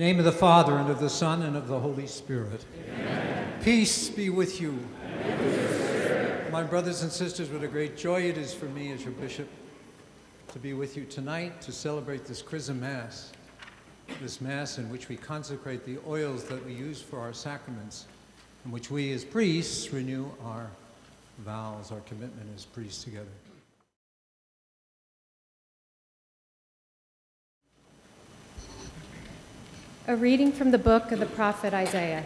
Name of the Father, and of the Son, and of the Holy Spirit. Amen. Peace be with you. With My brothers and sisters, what a great joy it is for me as your bishop to be with you tonight to celebrate this Chrism Mass, this Mass in which we consecrate the oils that we use for our sacraments, in which we as priests renew our vows, our commitment as priests together. A reading from the book of the prophet Isaiah.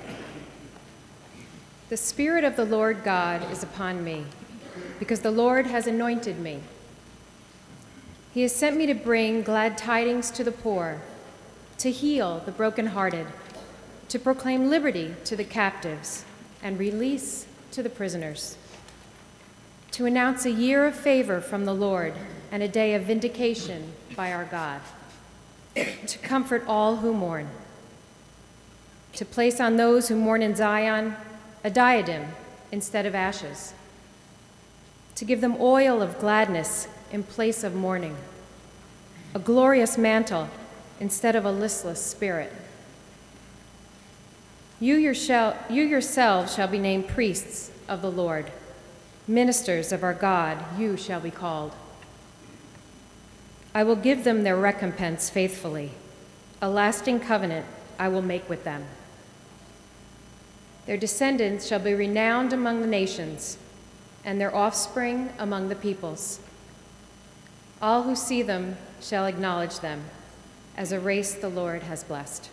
The Spirit of the Lord God is upon me, because the Lord has anointed me. He has sent me to bring glad tidings to the poor, to heal the brokenhearted, to proclaim liberty to the captives, and release to the prisoners, to announce a year of favor from the Lord and a day of vindication by our God, to comfort all who mourn to place on those who mourn in Zion a diadem instead of ashes, to give them oil of gladness in place of mourning, a glorious mantle instead of a listless spirit. You, you yourselves shall be named priests of the Lord, ministers of our God, you shall be called. I will give them their recompense faithfully, a lasting covenant I will make with them. Their descendants shall be renowned among the nations, and their offspring among the peoples. All who see them shall acknowledge them as a race the Lord has blessed.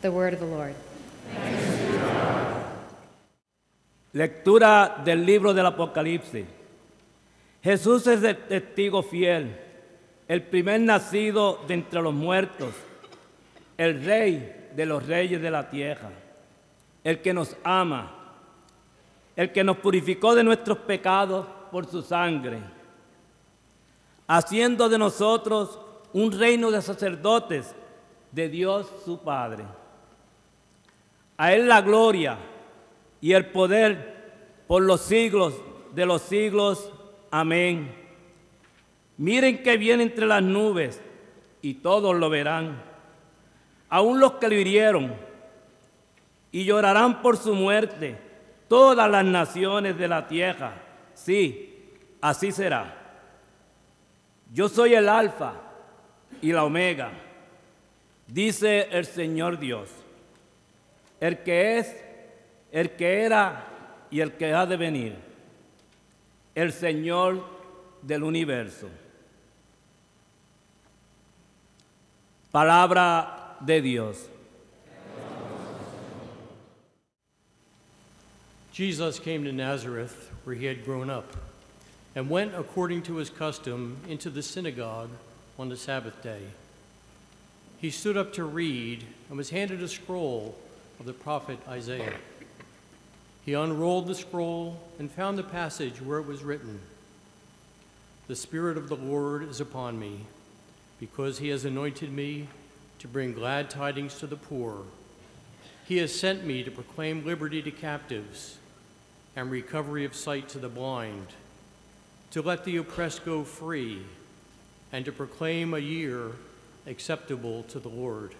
The word of the Lord. Lectura del libro del Apocalipsis. Jesús es el testigo fiel, el primer nacido de entre los muertos, el rey de los reyes de la tierra, el que nos ama, el que nos purificó de nuestros pecados por su sangre, haciendo de nosotros un reino de sacerdotes de Dios su Padre. A Él la gloria y el poder por los siglos de los siglos. Amén. Miren que viene entre las nubes y todos lo verán aún los que lo hirieron, y llorarán por su muerte todas las naciones de la tierra. Sí, así será. Yo soy el alfa y la omega, dice el Señor Dios, el que es, el que era y el que ha de venir, el Señor del universo. Palabra de Dios. Jesus came to Nazareth, where he had grown up, and went according to his custom into the synagogue on the Sabbath day. He stood up to read and was handed a scroll of the prophet Isaiah. He unrolled the scroll and found the passage where it was written The Spirit of the Lord is upon me, because he has anointed me to bring glad tidings to the poor. He has sent me to proclaim liberty to captives and recovery of sight to the blind, to let the oppressed go free, and to proclaim a year acceptable to the Lord.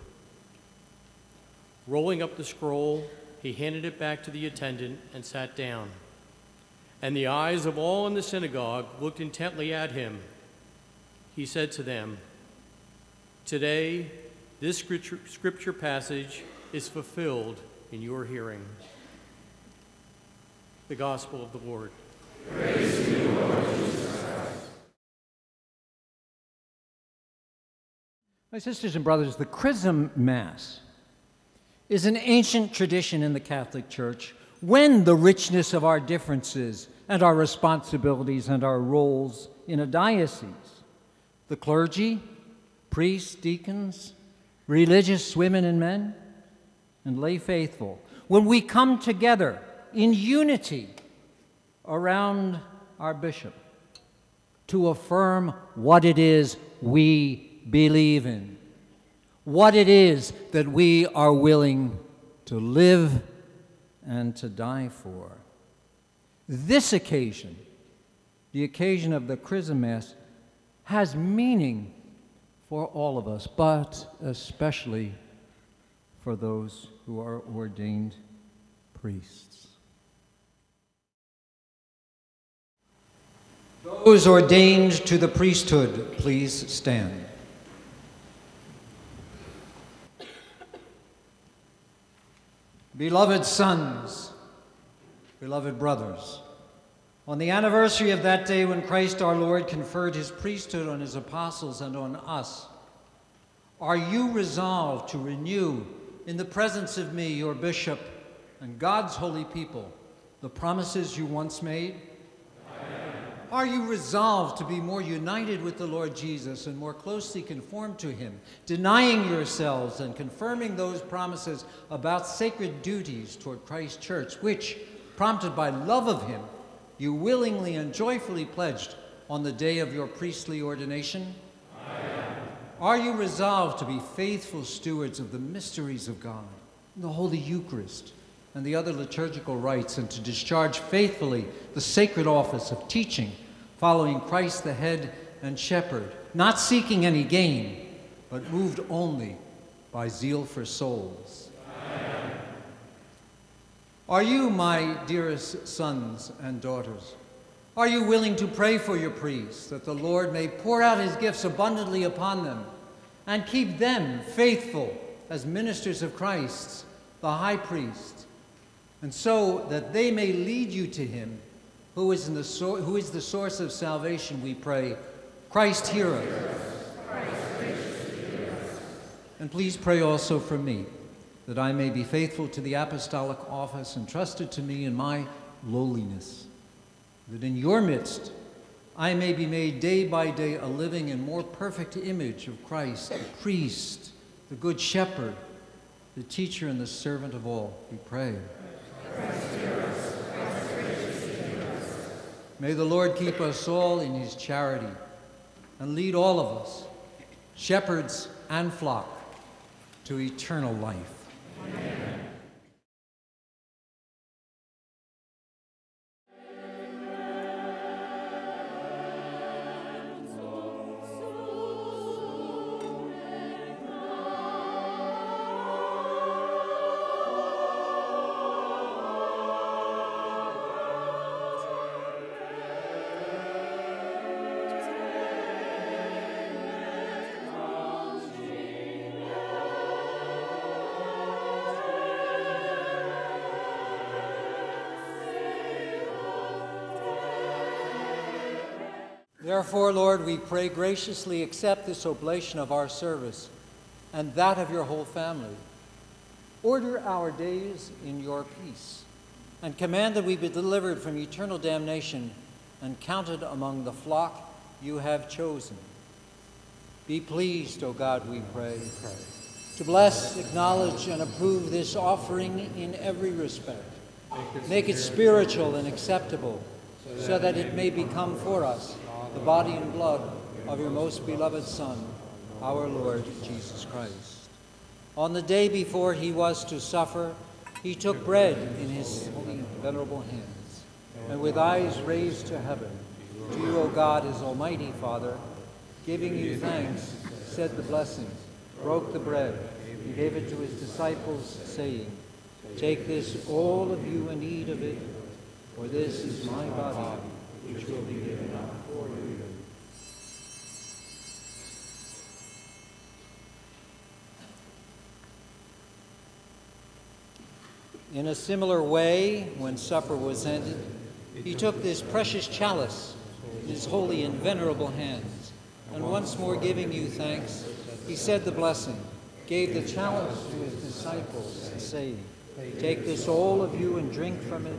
Rolling up the scroll, he handed it back to the attendant and sat down. And the eyes of all in the synagogue looked intently at him. He said to them, Today, this scripture, passage is fulfilled in your hearing. The Gospel of the Lord. You, Lord My sisters and brothers, the Chrism Mass is an ancient tradition in the Catholic Church when the richness of our differences and our responsibilities and our roles in a diocese, the clergy, priests, deacons, religious women and men, and lay faithful, when we come together in unity around our bishop to affirm what it is we believe in, what it is that we are willing to live and to die for. This occasion, the occasion of the Chrism Mass, has meaning for all of us, but especially for those who are ordained priests. Those ordained to the priesthood, please stand. Beloved sons, beloved brothers, on the anniversary of that day when Christ our Lord conferred his priesthood on his apostles and on us, are you resolved to renew in the presence of me, your bishop, and God's holy people, the promises you once made? Are you resolved to be more united with the Lord Jesus and more closely conformed to him, denying yourselves and confirming those promises about sacred duties toward Christ's church, which, prompted by love of him, you willingly and joyfully pledged on the day of your priestly ordination? Are you resolved to be faithful stewards of the mysteries of God, the Holy Eucharist, and the other liturgical rites, and to discharge faithfully the sacred office of teaching, following Christ the head and shepherd, not seeking any gain, but moved only by zeal for souls? Are you, my dearest sons and daughters, are you willing to pray for your priests that the Lord may pour out his gifts abundantly upon them and keep them faithful as ministers of Christ, the high priest, and so that they may lead you to him who is, the, who is the source of salvation, we pray. Christ, hear us. And please pray also for me that I may be faithful to the apostolic office entrusted to me in my lowliness, that in your midst I may be made day by day a living and more perfect image of Christ, the priest, the good shepherd, the teacher, and the servant of all. We pray. May the Lord keep us all in his charity and lead all of us, shepherds and flock, to eternal life. Therefore, Lord, we pray graciously accept this oblation of our service and that of your whole family. Order our days in your peace and command that we be delivered from eternal damnation and counted among the flock you have chosen. Be pleased, O God, we pray, to bless, acknowledge, and approve this offering in every respect. Make it spiritual and acceptable, so that it may become for us the body and blood of your most beloved Son, our Lord Jesus Christ. On the day before he was to suffer, he took bread in his holy, venerable hands, and with eyes raised to heaven, to you, O God, his almighty Father, giving you thanks, said the blessing, broke the bread, and gave it to his disciples, saying, Take this, all of you, and eat of it, for this is my body, which will be given up for you. In a similar way, when supper was ended, he took this precious chalice in his holy and venerable hands, and once more giving you thanks, he said the blessing, gave the chalice to his disciples, saying, Take this, all of you, and drink from it,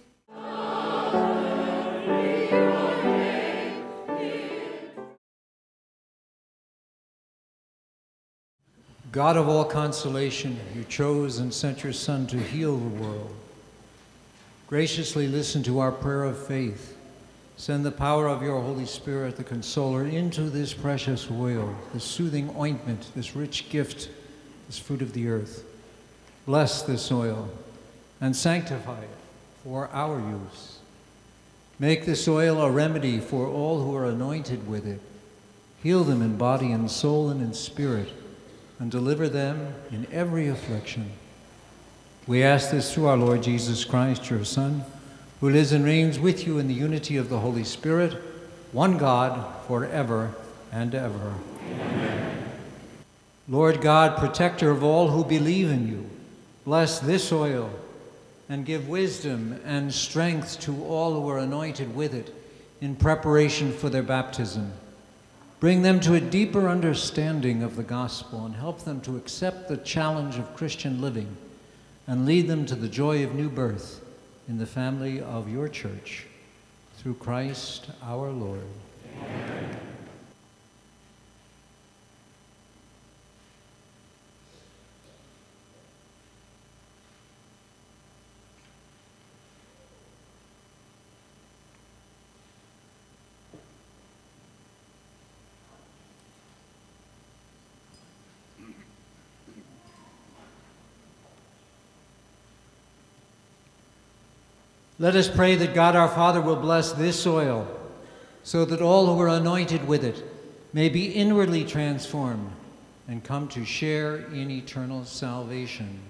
God of all consolation, you chose and sent your Son to heal the world. graciously listen to our prayer of faith. Send the power of your Holy Spirit, the Consoler, into this precious oil, this soothing ointment, this rich gift, this fruit of the earth. Bless this oil and sanctify it for our use. Make this oil a remedy for all who are anointed with it. Heal them in body and soul and in spirit, and deliver them in every affliction. We ask this through our Lord Jesus Christ, your Son, who lives and reigns with you in the unity of the Holy Spirit, one God, forever and ever. Amen. Lord God, protector of all who believe in you, bless this oil and give wisdom and strength to all who are anointed with it in preparation for their baptism. Bring them to a deeper understanding of the gospel and help them to accept the challenge of Christian living and lead them to the joy of new birth in the family of your church. Through Christ our Lord. Amen. Let us pray that God our Father will bless this oil so that all who are anointed with it may be inwardly transformed and come to share in eternal salvation.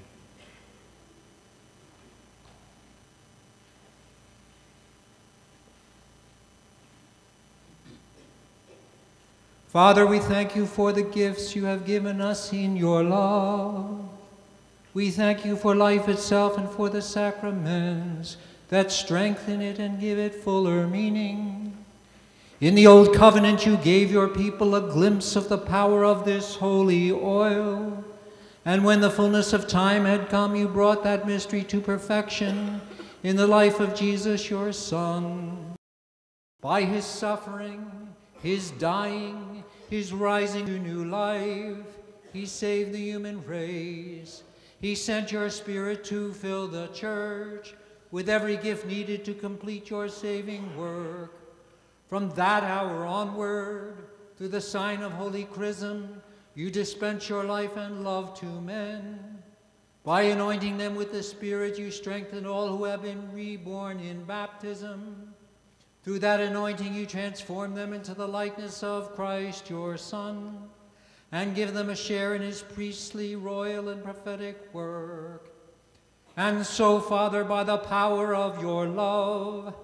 Father, we thank you for the gifts you have given us in your love. We thank you for life itself and for the sacraments that strengthen it and give it fuller meaning. In the Old Covenant, you gave your people a glimpse of the power of this holy oil. And when the fullness of time had come, you brought that mystery to perfection in the life of Jesus, your Son. By his suffering, his dying, his rising to new life, he saved the human race. He sent your Spirit to fill the church with every gift needed to complete your saving work. From that hour onward, through the sign of Holy Chrism, you dispense your life and love to men. By anointing them with the Spirit, you strengthen all who have been reborn in baptism. Through that anointing, you transform them into the likeness of Christ, your Son, and give them a share in his priestly, royal, and prophetic work. And so, Father, by the power of your love,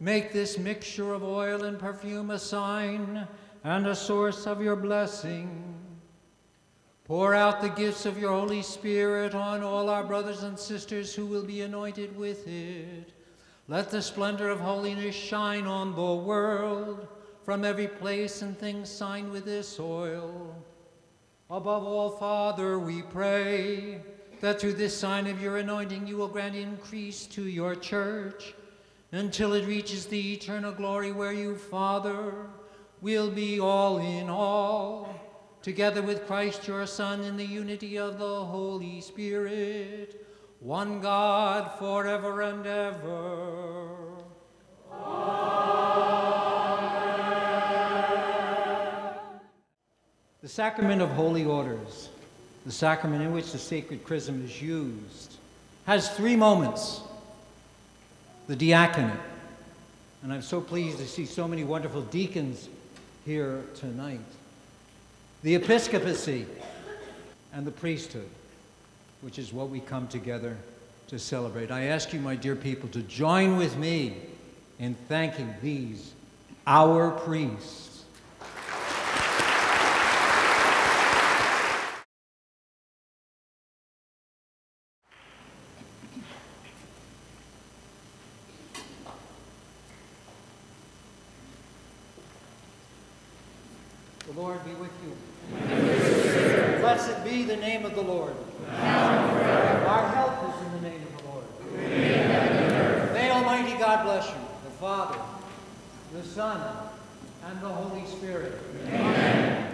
make this mixture of oil and perfume a sign and a source of your blessing. Pour out the gifts of your Holy Spirit on all our brothers and sisters who will be anointed with it. Let the splendor of holiness shine on the world from every place and thing signed with this oil. Above all, Father, we pray that through this sign of your anointing you will grant increase to your church until it reaches the eternal glory where you, Father, will be all in all, together with Christ your Son in the unity of the Holy Spirit, one God forever and ever. Amen. The sacrament of holy orders the sacrament in which the sacred chrism is used, has three moments. The diaconate, and I'm so pleased to see so many wonderful deacons here tonight. The episcopacy and the priesthood, which is what we come together to celebrate. I ask you, my dear people, to join with me in thanking these, our priests The Lord be with you. Blessed be the name of the Lord. Our help is in the name of the Lord. May Almighty God bless you, the Father, the Son, and the Holy Spirit. Amen.